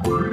Sweet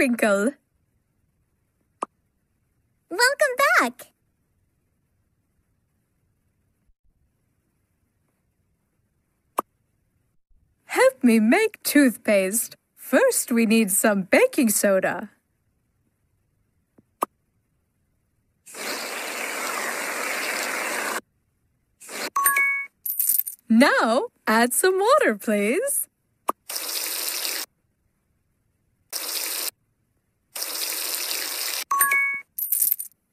Twinkle. Welcome back. Help me make toothpaste. First, we need some baking soda. Now, add some water, please.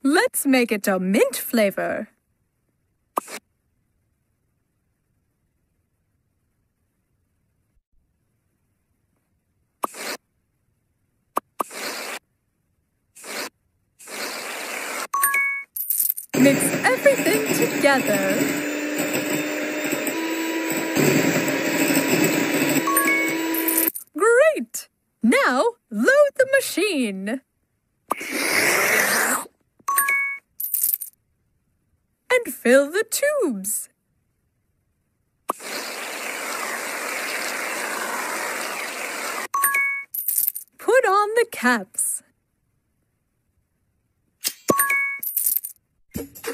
Let's make it a mint flavor. Mix everything together. Great! Now, load the machine. And fill the tubes. Put on the caps.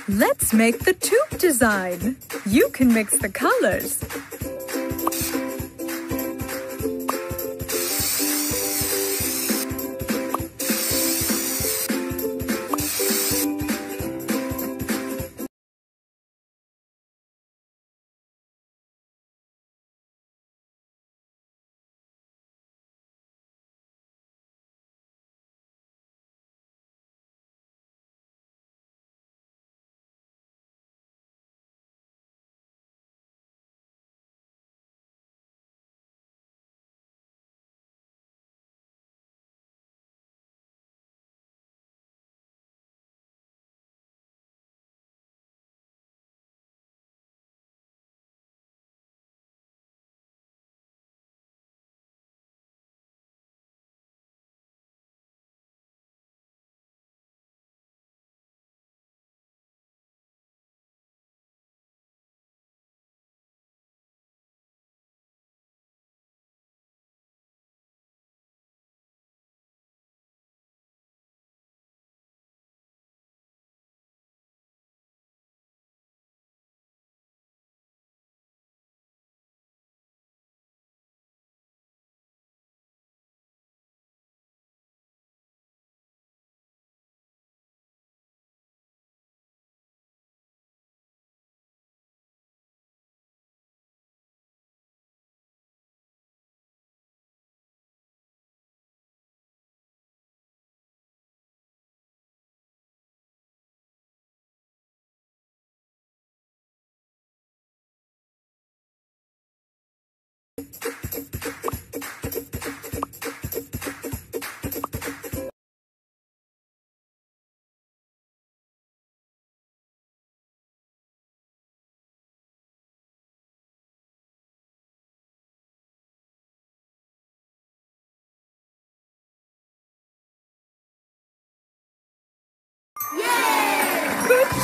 Let's make the tube design. You can mix the colors.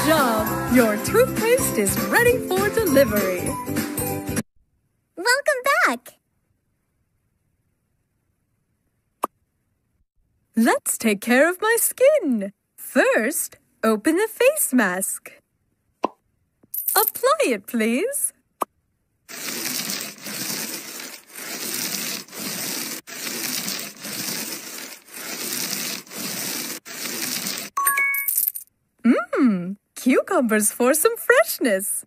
Job! Your toothpaste is ready for delivery. Welcome back. Let's take care of my skin. First, open the face mask. Apply it, please. Cucumbers for some freshness.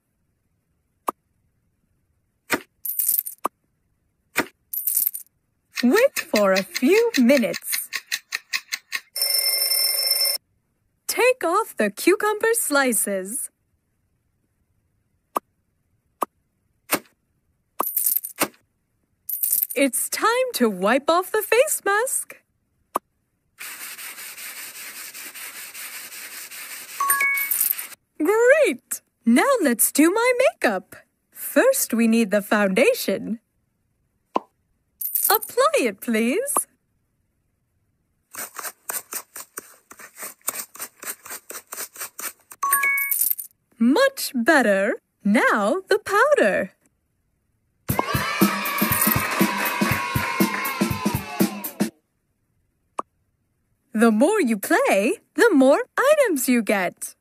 Wait for a few minutes. Take off the cucumber slices. It's time to wipe off the face mask. Great! Now let's do my makeup. First, we need the foundation. Apply it, please. Much better. Now the powder. The more you play, the more items you get.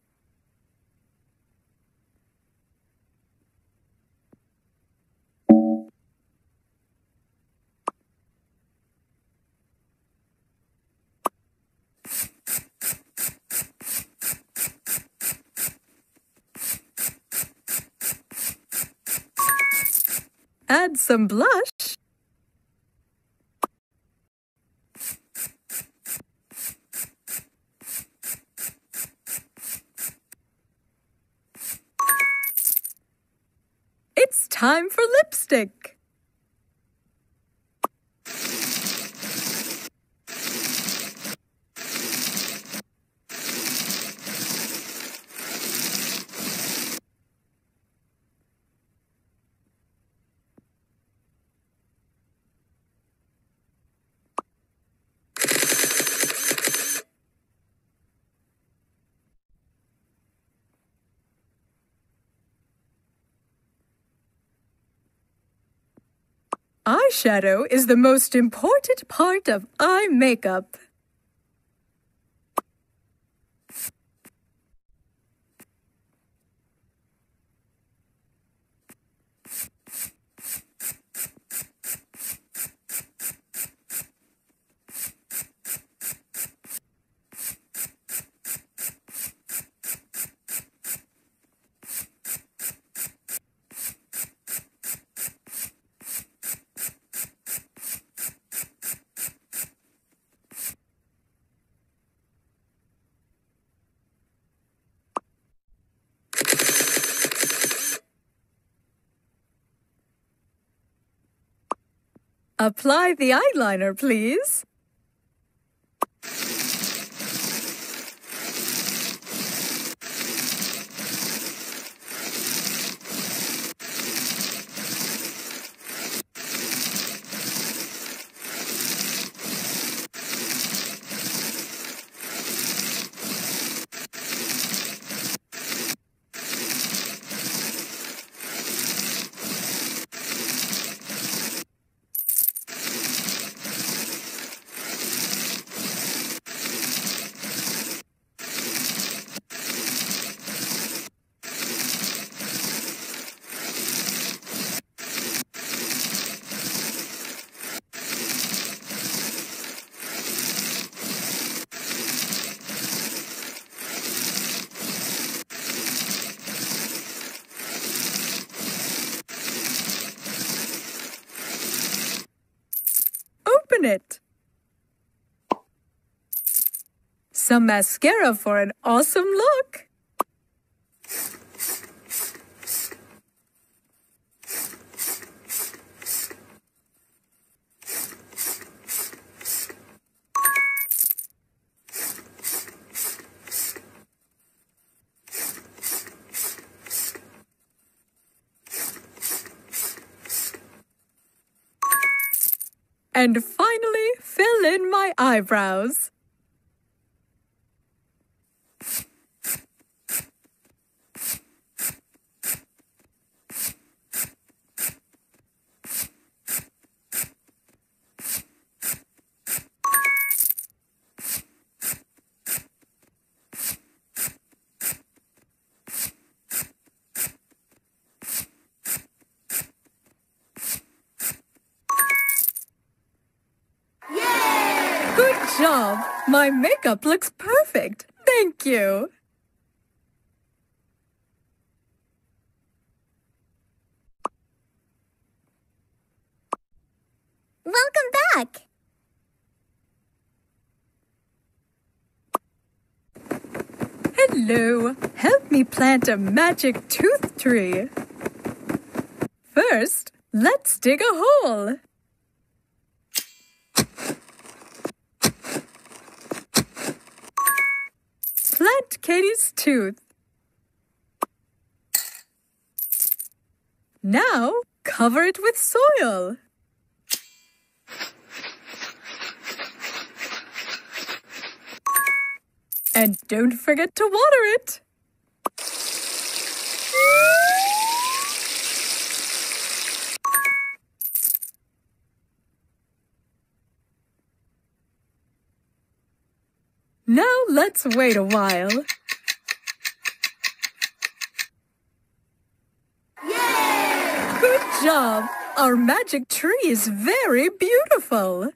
Add some blush. It's time for lipstick. Eyeshadow is the most important part of eye makeup. Apply the eyeliner, please. Open it. Some mascara for an awesome look. And finally, fill in my eyebrows. Job! My makeup looks perfect. Thank you. Welcome back. Hello. Help me plant a magic tooth tree. First, let's dig a hole. Plant Katie's tooth. Now, cover it with soil. And don't forget to water it. Now let's wait a while. Yay! Good job! Our magic tree is very beautiful.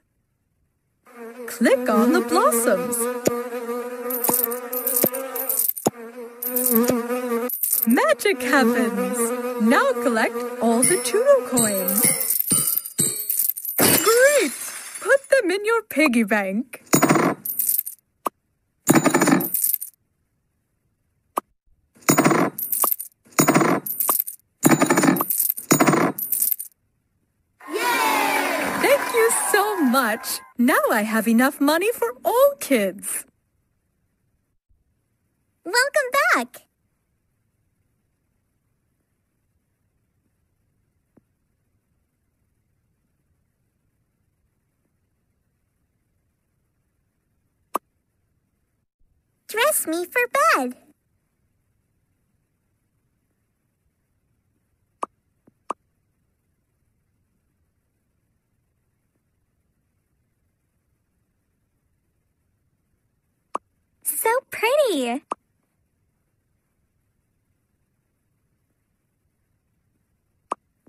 Click on the blossoms. Magic happens! Now collect all the Tudo coins. Great! Put them in your piggy bank. Thank you so much. Now I have enough money for all kids. Welcome back. Dress me for bed. Pretty.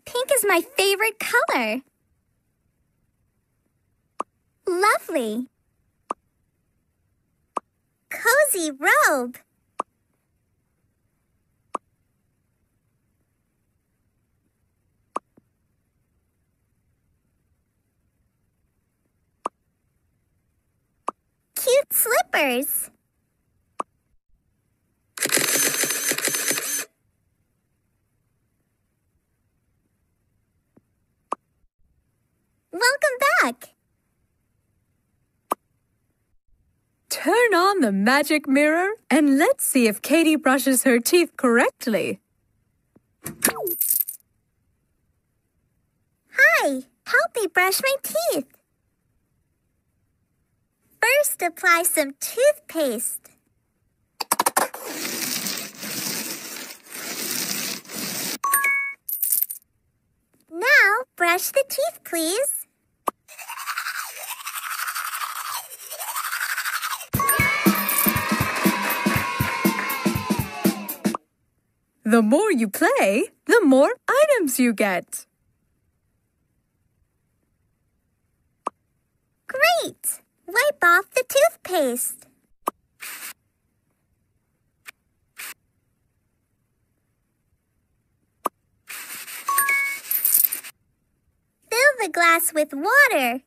Pink is my favorite color. Lovely. Cozy robe. Cute slippers. Back. Turn on the magic mirror and let's see if Katie brushes her teeth correctly. Hi, help me brush my teeth. First, apply some toothpaste. Now, brush the teeth, please. The more you play, the more items you get. Great! Wipe off the toothpaste. Fill the glass with water.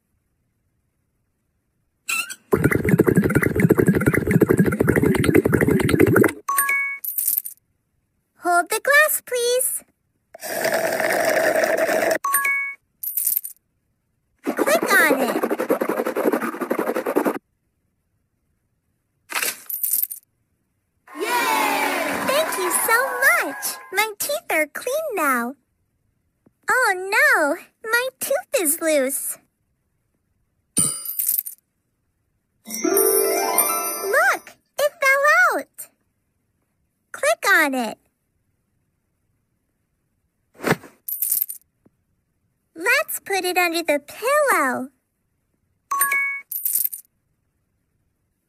put it under the pillow.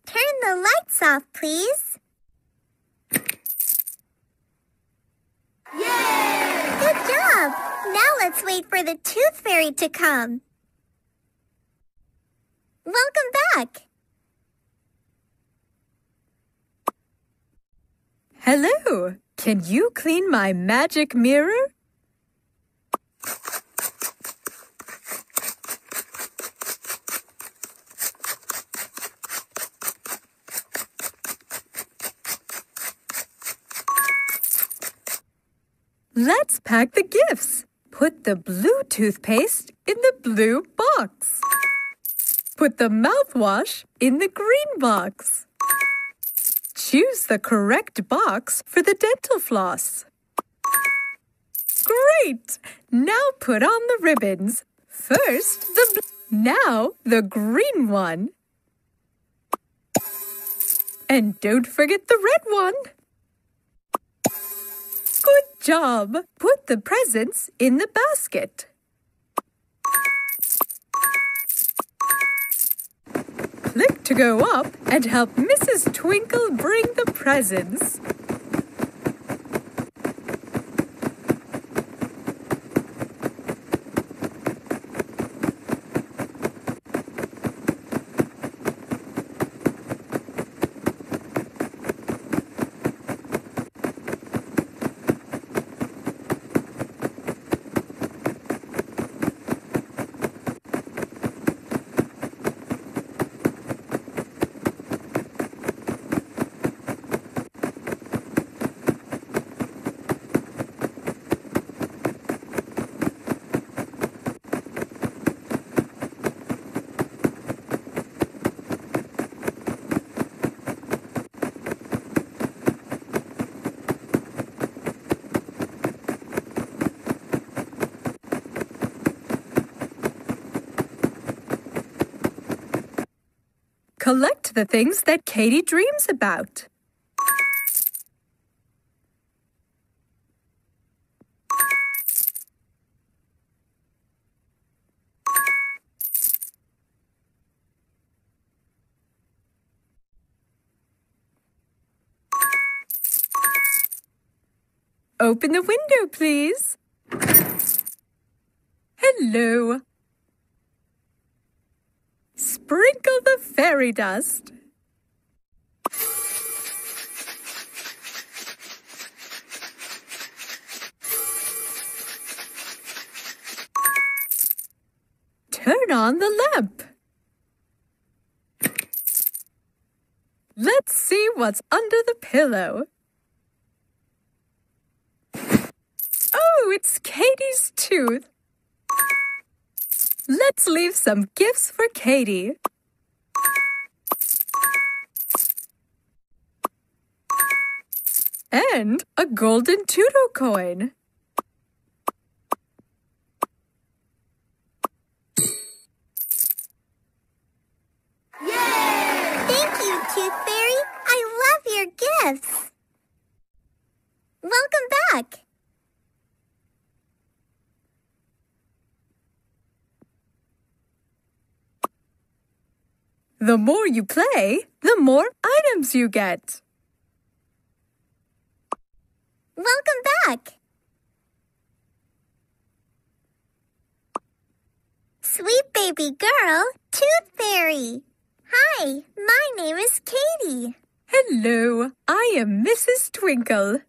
Turn the lights off, please. Yay! Good job! Now let's wait for the Tooth Fairy to come. Welcome back! Hello! Can you clean my magic mirror? Let's pack the gifts. Put the blue toothpaste in the blue box. Put the mouthwash in the green box. Choose the correct box for the dental floss. Great! Now put on the ribbons. First, the now the green one. And don't forget the red one. Job! Put the presents in the basket. Click to go up and help Mrs. Twinkle bring the presents. Collect the things that Katie dreams about. Open the window, please. Hello. Sprinkle the fairy dust. Turn on the lamp. Let's see what's under the pillow. Oh, it's Katie's tooth. Let's leave some gifts for Katie. And a golden Tudo coin. Thank you, Tooth Fairy. I love your gifts. Welcome back. The more you play, the more items you get. Welcome back. Sweet baby girl, Tooth Fairy. Hi, my name is Katie. Hello, I am Mrs. Twinkle.